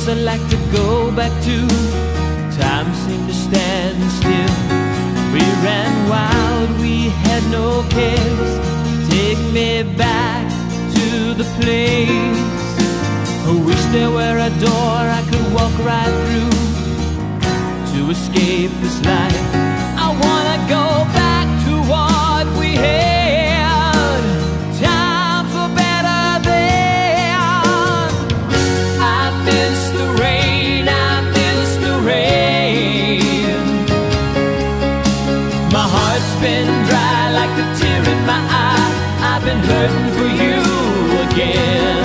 place I'd like to go back to. Time seemed to stand still. We ran wild, we had no cares. Take me back to the place. I wish there were a door I could walk right through to escape this life. Heart's been dry like the tear in my eye. I've been hurting for you again.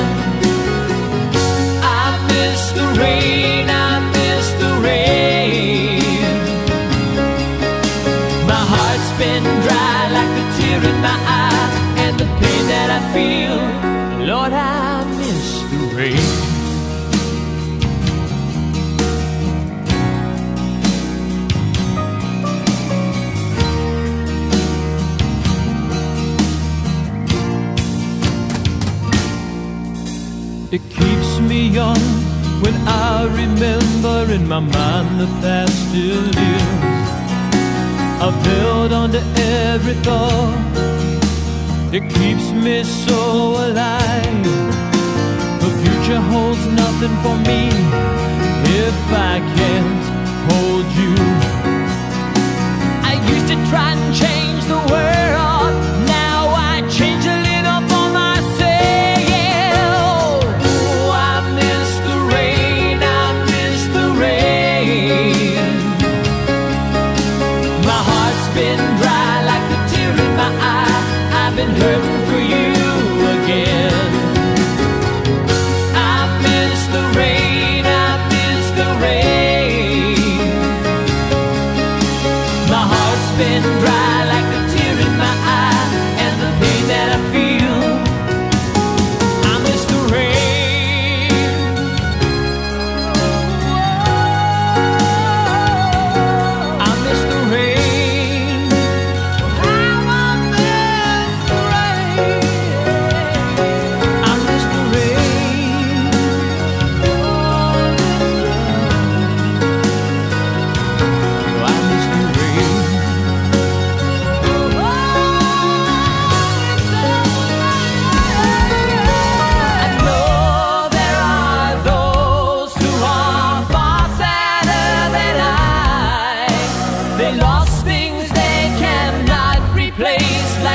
I miss the rain, I miss the rain. My heart's been dry like the tear in my eye, and the pain that I feel, Lord, I miss the rain. It keeps me young when I remember in my mind the past still lives. I've held on to every thought. It keeps me so alive. The future holds nothing for me if I can't hold you. I used to try and change.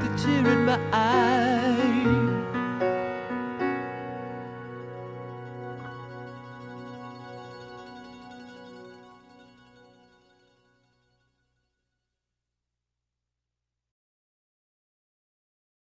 like tear in my eye.